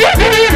Yeah.